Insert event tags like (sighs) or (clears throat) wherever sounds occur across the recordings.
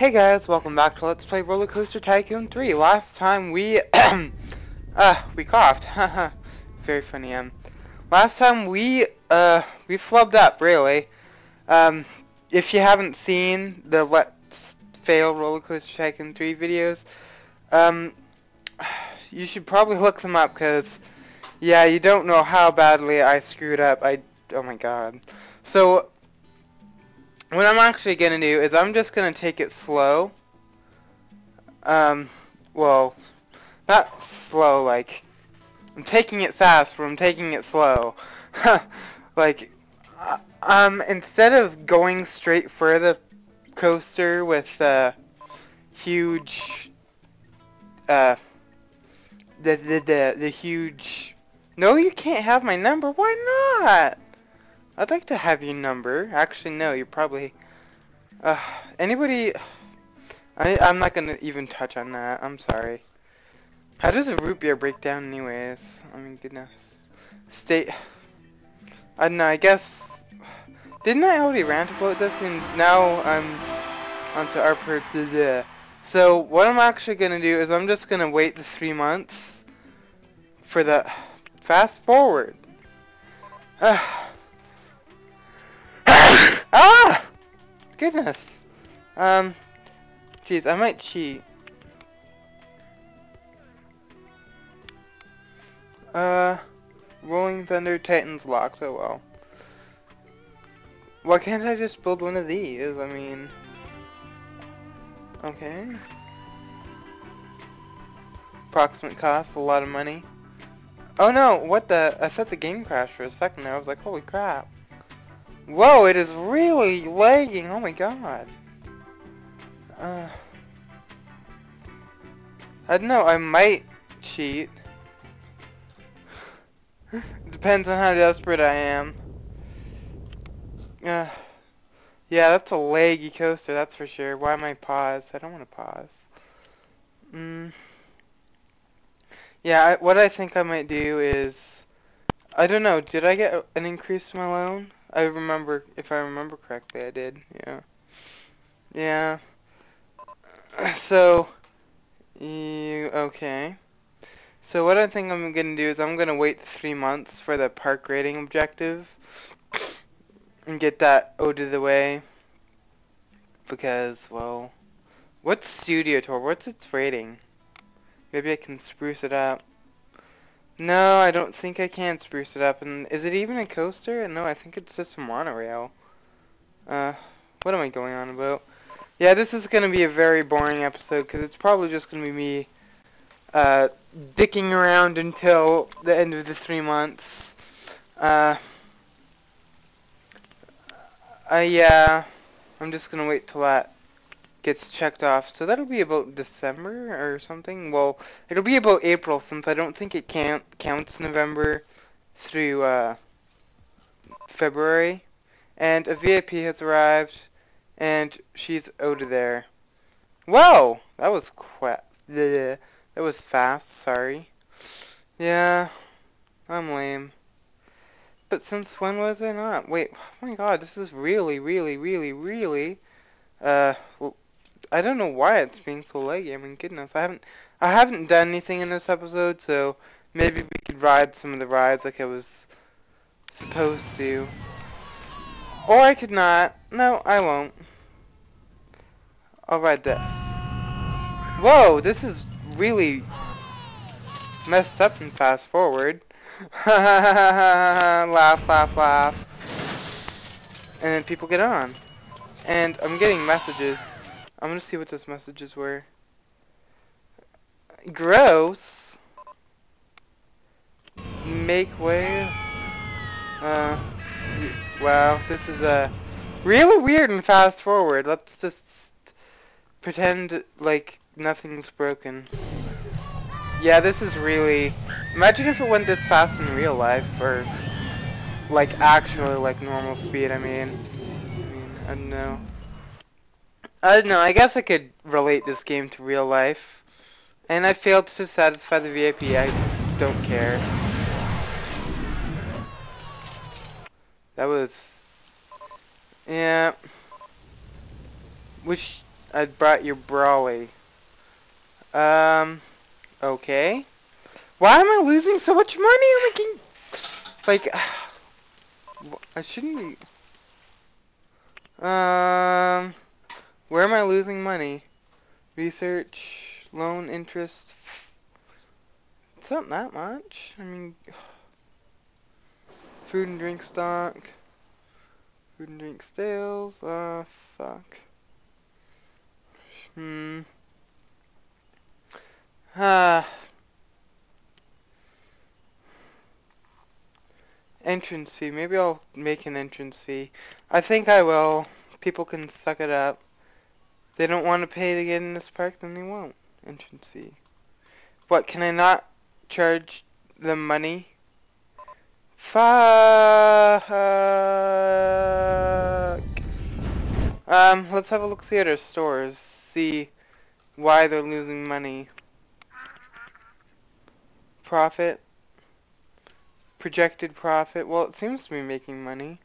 Hey guys, welcome back to Let's Play Roller Coaster Tycoon 3. Last time we, (clears throat) uh, we coughed. (laughs) Very funny, um. Last time we, uh, we flubbed up, really. Um, if you haven't seen the Let's Fail Roller Coaster Tycoon 3 videos, um, you should probably look them up, because, yeah, you don't know how badly I screwed up. I, oh my god. So, what I'm actually going to do is I'm just going to take it slow. Um, well, not slow, like, I'm taking it fast, but I'm taking it slow. (laughs) like, uh, um, instead of going straight for the coaster with, uh, huge, uh, the, the, the, the huge, no, you can't have my number, why not? I'd like to have your number. Actually, no, you're probably... Uh, anybody... I, I'm not gonna even touch on that. I'm sorry. How does a root beer break down anyways? I mean, goodness. State... I don't know, I guess... Didn't I already rant about this? And now I'm onto our per... So, what I'm actually gonna do is I'm just gonna wait the three months for the... Fast forward. Uh, (sighs) Ah! Goodness. Um, jeez, I might cheat. Uh, Rolling Thunder Titans locked, oh well. Why can't I just build one of these? I mean... Okay. Approximate cost, a lot of money. Oh no, what the? I thought the game crashed for a second there. I was like, holy crap. Whoa, it is really lagging. Oh my god. Uh, I don't know. I might cheat. (sighs) Depends on how desperate I am. Uh, yeah, that's a laggy coaster, that's for sure. Why am I paused? I don't want to pause. Mm. Yeah, I, what I think I might do is... I don't know, did I get an increase to my loan? I remember, if I remember correctly, I did. Yeah. Yeah. (sighs) So, you, okay. So what I think I'm going to do is I'm going to wait three months for the park rating objective (coughs) and get that out of the way because, well, what's Studio Tour? What's its rating? Maybe I can spruce it up. No, I don't think I can spruce it up. And is it even a coaster? No, I think it's just a monorail. Uh, what am I going on about? Yeah, this is going to be a very boring episode because it's probably just going to be me uh, dicking around until the end of the three months. Uh, uh, yeah, I'm just going to wait till that gets checked off. So that'll be about December or something. Well, it'll be about April since I don't think it can't counts November through uh, February. And a VIP has arrived, and she's out of there. Whoa! That was quite... That was fast, sorry. Yeah, I'm lame. But since when was I not? Wait, oh my god, this is really, really, really, really... Uh, I don't know why it's being so laggy. I mean, goodness, I haven't I haven't done anything in this episode, so maybe we could ride some of the rides like I was supposed to. Or I could not. No, I won't. I'll ride this. Whoa, this is really messed up and fast forward. (laughs) laugh, laugh, laugh. And then people get on. And I'm getting messages I'm gonna see what those messages were. Gross. Make way. Uh, wow, this is a really weird and fast forward. Let's just pretend like nothing's broken. Yeah, this is really... Imagine if it went this fast in real life, or like actually like normal speed, I mean. I mean, I don't know. I don't know, I guess I could relate this game to real life. And I failed to satisfy the VIP, I don't care. That was... Yeah. Which... I brought your Brawly. Um, okay. Why am I losing so much money? I'm making, like, (sighs) I shouldn't be. Um, where am I losing money? Research, loan interest. It's not that much. I mean, (sighs) food and drink stock. Food and drink sales. Uh, fuck. Hmm. Ah. entrance fee. Maybe I'll make an entrance fee. I think I will. People can suck it up. They don't want to pay to get in this park, then they won't. Entrance fee. What, can I not charge them money? Fuck. Um, let's have a look see at our stores. See why they're losing money. Profit projected profit. Well, it seems to be making money.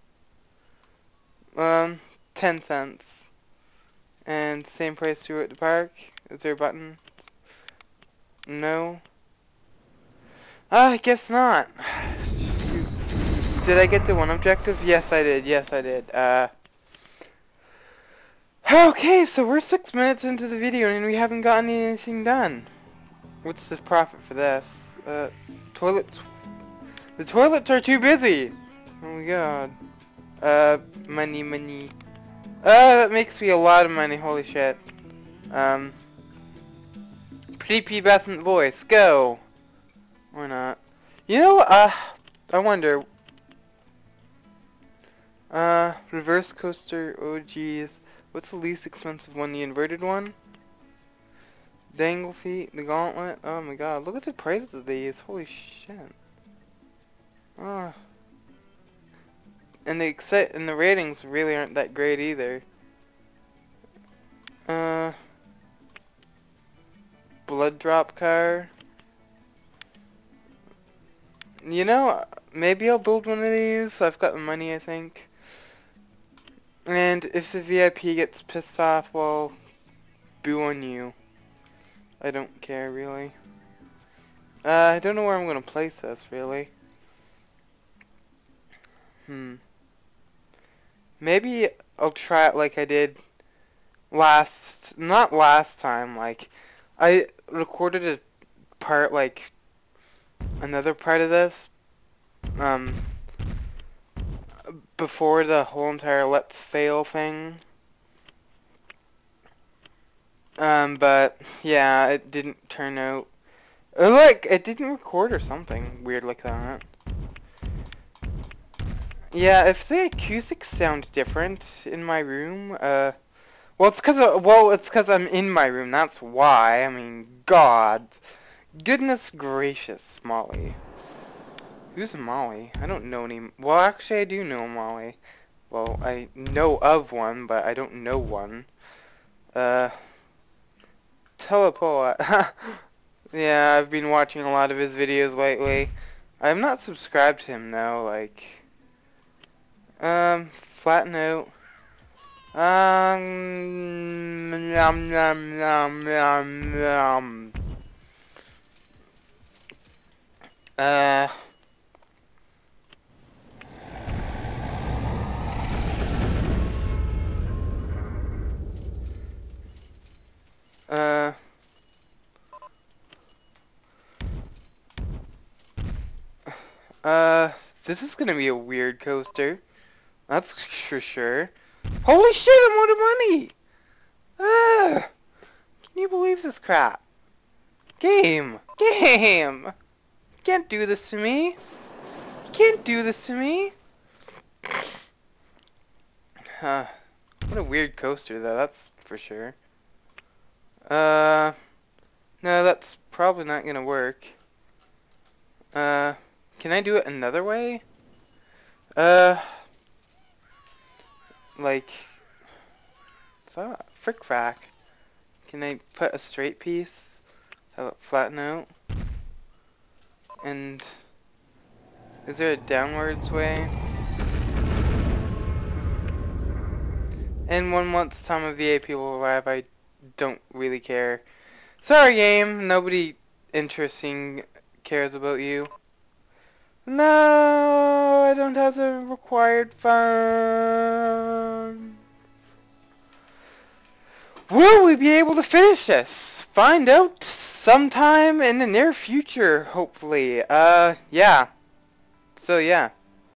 Um, 10 cents. And same price to at the park. Is there a button? No. Uh, I guess not. (sighs) Did I get to one objective? Yes, I did. Yes, I did. Uh, okay, so we're six minutes into the video and we haven't gotten anything done. What's the profit for this? Uh, toilet the toilets are too busy! Oh my god. Uh, money, money. Uh, that makes me a lot of money, holy shit. Um, prepubescent voice, go! Why not? You know, uh, I wonder. Uh, reverse coaster, oh geez. What's the least expensive one? The inverted one? Dangle feet, the gauntlet? Oh my god, look at the prices of these, holy shit. Uh, and the exci and the ratings really aren't that great either. Uh, blood drop car. You know, maybe I'll build one of these. I've got the money, I think. And if the VIP gets pissed off, well, boo on you. I don't care, really. Uh, I don't know where I'm going to place this, really. Hmm. Maybe I'll try it like I did last, not last time, like, I recorded a part, like, another part of this, um, before the whole entire Let's Fail thing. Um, but, yeah, it didn't turn out, like, it didn't record or something weird like that. Yeah, if the acoustics sound different in my room, uh, well, it's cause, well, it's cause I'm in my room, that's why, I mean, God, goodness gracious, Molly. Who's Molly? I don't know any, well, actually, I do know Molly. Well, I know of one, but I don't know one. Uh, teleport. (laughs) yeah, I've been watching a lot of his videos lately. I'm not subscribed to him, though, like... Um, flat note. Um, yum, yum, yum, yum, yum. Uh... Uh... Uh, this is gonna be a weird coaster. That's for sure. Holy shit, I'm out of money! Ah, can you believe this crap? Game! Game! You can't do this to me! You can't do this to me! Huh. What a weird coaster though, that's for sure. Uh, no, that's probably not gonna work. Uh, can I do it another way? Uh, like, frick frack. Can I put a straight piece, have it flatten out, and is there a downwards way? In one month's time a VIP will arrive, I don't really care. Sorry, game. Nobody interesting cares about you. No, I don't have the required funds. Will we be able to finish this? Find out sometime in the near future, hopefully. Uh, yeah. So, yeah.